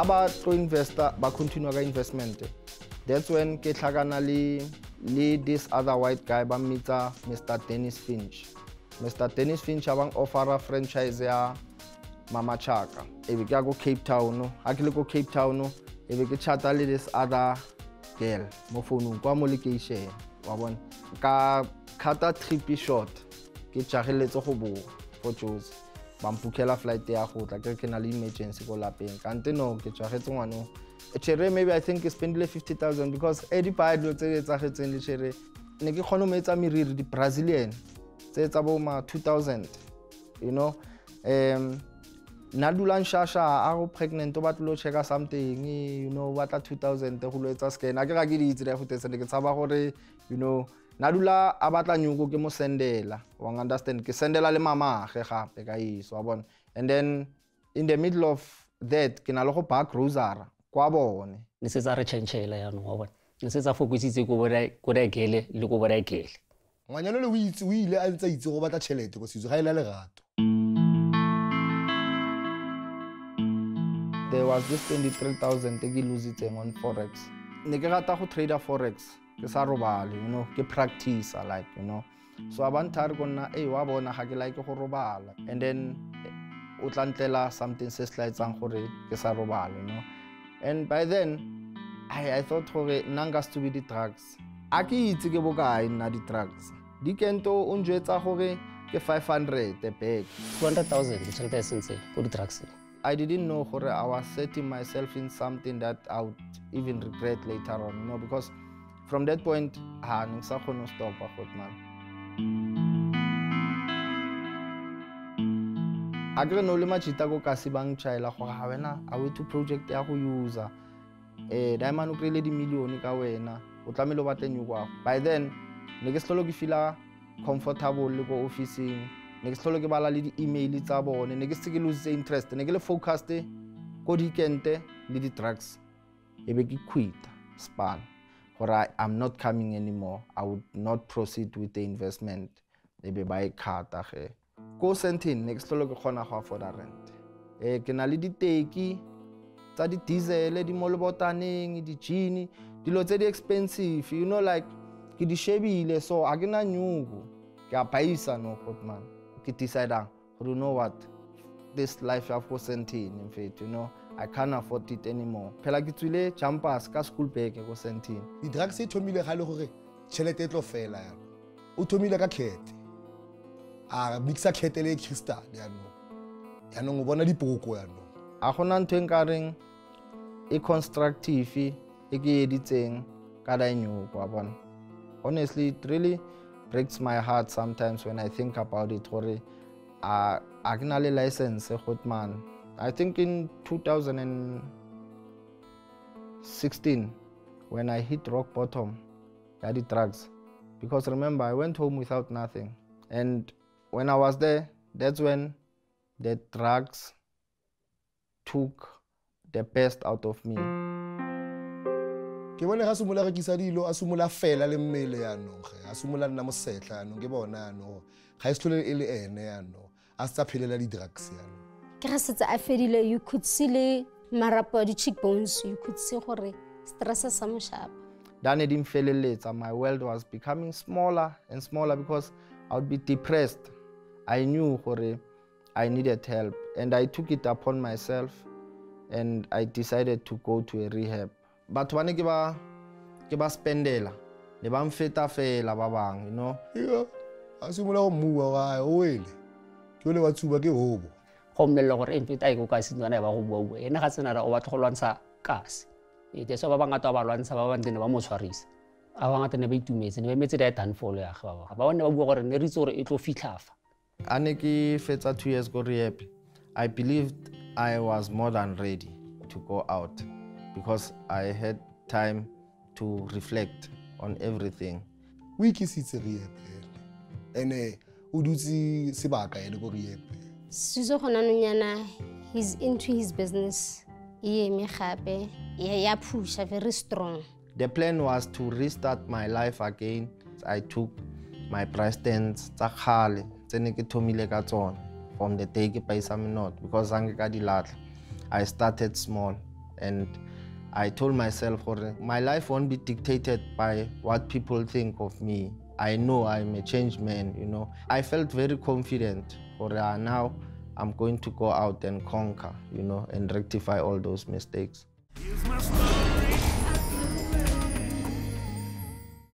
ga ba tlo investa ba continue ka investment. That's when ke tlhakana le le this other white guy ba mmitsa mr dennis finch. Mr dennis finch a bang offera franchise ya mama chaka. E be ke cape town. Ga ke le cape town e be ke chata le this other girl mo founung kwa mo lekeišene wa bona. Ka kata trip short ke tšageletse go for jose bampukela flight ya go tla ke ke na le emergency ko lapeng kante no ke tšwagetse ngwanong chere maybe i think ke spendile 50000 because e dipaya dilo tse di etsagetseng le chere ne ke kgone mo etsa meriri di-brazilian tse tsa bo ma 2000 you know? Um nna dulang shasha a go pregnant o batlo checka something you know batla 2000 go lo etsa scan a ke ga ke di itse go tesa ke tshaba gore you know na dula a batla nyoko ke mo sendela. Wa understand ke sendela le mamage gape ka iso wa bona. And then in the middle of that ke na le go ba grocery kwa bone. Ne setse a re tšhentšhela yaanong wa bona. Ne setse a fokositse ko daekele le ko bodaekele ngwanyana le o ile a ntse a itse go batla tšhelete ko setso ga e le lerato. There was this 23000 e ke lositseng on forex. Ne ke rata go trader forex ke sa robale you know ke practice like you know. So a banthare ko nna ee wa bona ga ke like go robala. And then o tla ntlela something se se tla etsang gore ke sa robale you know. And by then I, i thought gore nna nka se be di-drugs. A ke itse ke bokae nna di-drugs? Dikento o njwetsa gore ke 500 a bag. 200000 ke tšhelete e sentse ko di-drugseng I didn't know Hore, I was setting myself in something that I would even regret later on, you know, because from that point, ah, sa kono stop a man. a kere no le machita ko kasi bang chaela gore ga wena a we to project ya go user. Um diamond o kry-ile dimilione ka wena o tlamehile o batle nyokwago by then ne ke setlholo ke feela comfortable le ko officing. Ne ke setlholo ke bala le di-email tsa bone. Ne ke se ke lositse interest ne ke le focused ko dikente le di-drugs. E be ke quita span gore i'm not coming anymore. I would not proceed with the investment. Maybe buy a car. khata ge. Ko sentin ne ke setlholo ke kgona go afforda rent. Um ke na le diteki tsa di-diesel di mo lebotaneng di-gene dilo tse di-expensive you know like ke di shebile so a ke na nyuko ke a baisa no gotman ke decidang you know what this life ya ko sentin in fact you know. I can't afford it anymore. Phela ke tswile jumpers ka school bag ko sentin di-drugs e thomile ga le gore tšhelete e tlo fela yalo o thomile ka kete a mixa kete le crystal yaanong yaanong o bona dipoko yaanong a gona ntho e nkareng e constructive e ke editseng ka dainyoko wa bona. Honestly it really breaks my heart sometimes when I think about it gore a ke na le license gotman I think in 2016 when I hit rock bottom I did drugs because remember I went home without nothing. And when I was there that's when the drugs took the best out of me. Ga dilo a fela le mmele a nna ke bona ga e a se tsa phelela di-drugs yaanong ke ga setse a fedile you could see le marapo a di-cheek bones you could see gore stress sa moshapa. Da ne di mfeleletsa my world was becoming smaller and smaller because i would be depressed. I knew gore i needed help and i took it upon myself and i decided to go to a rehab. Batho ba ne ke ba ke ba spendela ne ba mfeta fela ba bang you know? Yo a simolola go mmua gae o wele ke ole wa tsuba ke hobo go mmelela gore e mfeta e ko kasi tswana e ba go buabua ene ga tsenara o batla go lwantsha kasi. Teso ba bangata ba ba lwantsha ba bantse ne ba mo tshwarisa. A bangata ne ba itumetse ne ba emetse da downfall ya ga ba ba bone ba bua gore ne re itse gore e tlo fitlhafa a ne ke fetsa two years go rehab. I believed i was more than ready to go out because I had time to reflect on everything. O ikisitse rehab ene o dutse sebaka ene ko rehab. Suzo gona nonyana he's into his business. E eme gape ya pusha very strong. The plan was to restart my life again. I took my price stands tsa kgale tse ne ke thomile ka tsona from the day ke paisa menot because ange ka di latla. I started small and I told myself gore my life won't be dictated by what people think of me. I know I'm a changed man, you know. I felt very confident for uh, now I'm going to go out and conquer, you know, and rectify all those mistakes.